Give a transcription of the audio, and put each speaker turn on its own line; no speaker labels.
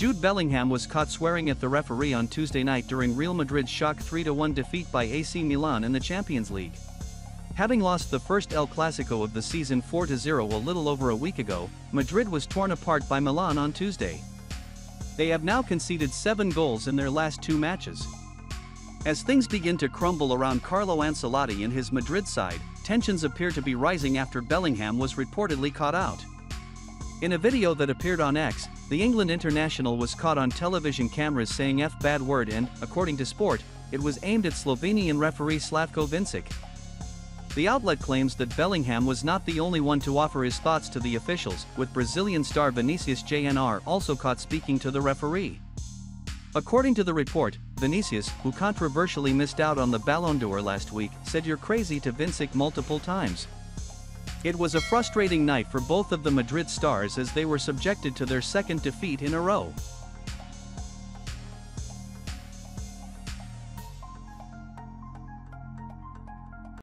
Jude Bellingham was caught swearing at the referee on Tuesday night during Real Madrid's shock 3-1 defeat by AC Milan in the Champions League. Having lost the first El Clasico of the season 4-0 a little over a week ago, Madrid was torn apart by Milan on Tuesday. They have now conceded seven goals in their last two matches. As things begin to crumble around Carlo Ancelotti and his Madrid side, tensions appear to be rising after Bellingham was reportedly caught out. In a video that appeared on X, the England international was caught on television cameras saying F bad word and, according to Sport, it was aimed at Slovenian referee Slavko Vincic. The outlet claims that Bellingham was not the only one to offer his thoughts to the officials, with Brazilian star Vinicius Jr. also caught speaking to the referee. According to the report, Vinicius, who controversially missed out on the Ballon d'Or last week, said you're crazy to Vincic multiple times. It was a frustrating night for both of the Madrid stars as they were subjected to their second defeat in a row.